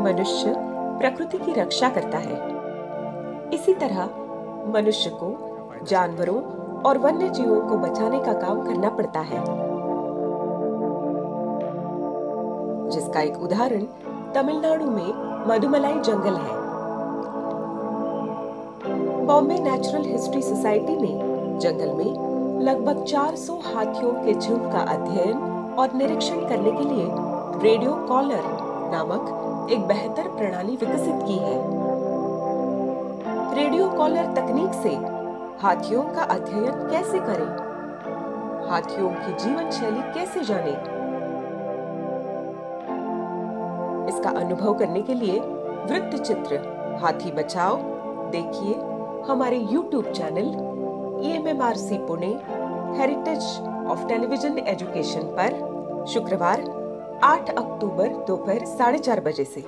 मनुष्य प्रकृति की रक्षा करता है। इसी तरह मनुष्य को जानवरों और वन्य जीवों को बचाने का काम करना पड़ता है। जिसका एक उदाहरण तमिलनाडु में मधुमलाई जंगल है। बॉम्बे नेचुरल हिस्ट्री सोसाइटी ने जंगल में लगभग 400 हाथियों के झुंड का अध्ययन और निरीक्षण करने के लिए रेडियो कॉलर नामक एक बेहतर प्रणाली विकसित की है। रेडियो कॉलर तकनीक से हाथियों का अध्ययन कैसे करें? हाथियों की जीवन शैली कैसे जाने? इसका अनुभव करने के लिए वृत्त चित्र, हाथी बचाओ, देखिए हमारे YouTube channel EMMRC Pune heritage of television education पर। शुक्रवार 8 अक्टूबर दोपहर साढ़े चार बजे से।